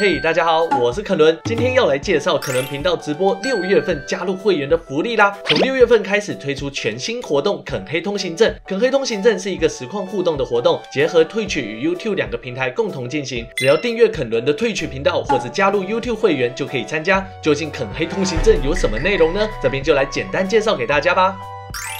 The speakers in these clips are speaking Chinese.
嘿，大家好，我是肯伦，今天要来介绍肯伦频道直播六月份加入会员的福利啦。从六月份开始推出全新活动——肯黑通行证。肯黑通行证是一个实况互动的活动，结合 Twitch 与 YouTube 两个平台共同进行。只要订阅肯伦的 Twitch 频道或者加入 YouTube 会员就可以参加。究竟肯黑通行证有什么内容呢？这边就来简单介绍给大家吧。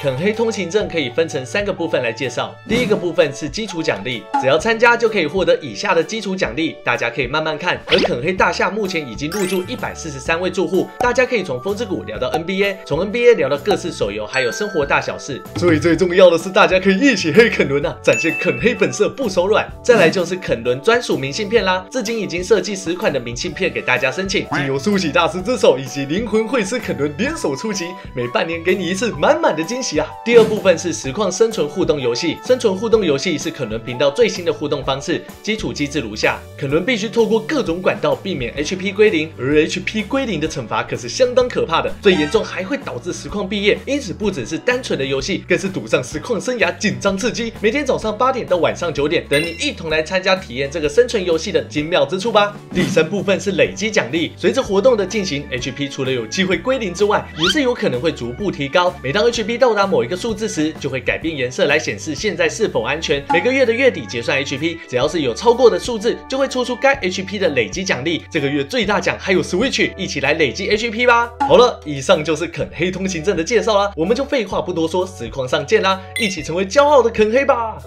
肯黑通行证可以分成三个部分来介绍。第一个部分是基础奖励，只要参加就可以获得以下的基础奖励，大家可以慢慢看。而肯黑大厦目前已经入驻一百四十三位住户，大家可以从风之谷聊到 NBA，从 NBA 聊到各式手游，还有生活大小事。最最重要的是，大家可以一起黑肯伦啊，展现肯黑本色，不手软。再来就是肯伦专属明信片啦，至今已经设计十款的明信片给大家申请，经由梳洗大师之手以及灵魂会师肯伦联手出击，每半年给你一次满满的惊喜。第二部分是实况生存互动游戏，生存互动游戏是肯伦频道最新的互动方式，基础机制如下：肯伦必须透过各种管道避免 HP 归零，而 HP 归零的惩罚可是相当可怕的，最严重还会导致实况毕业。因此不只是单纯的游戏，更是赌上实况生涯，紧张刺激。每天早上八点到晚上九点，等你一同来参加体验这个生存游戏的精妙之处吧。第三部分是累积奖励，随着活动的进行，HP 除了有机会归零之外，也是有可能会逐步提高。每当 HP 到达某一个数字时，就会改变颜色来显示现在是否安全。每个月的月底结算 HP，只要是有超过的数字，就会抽出该 HP 的累积奖励。这个月最大奖还有 Switch，一起来累积 HP 吧。好了，以上就是啃黑通行证的介绍啦，我们就废话不多说，实况上见啦，一起成为骄傲的啃黑吧。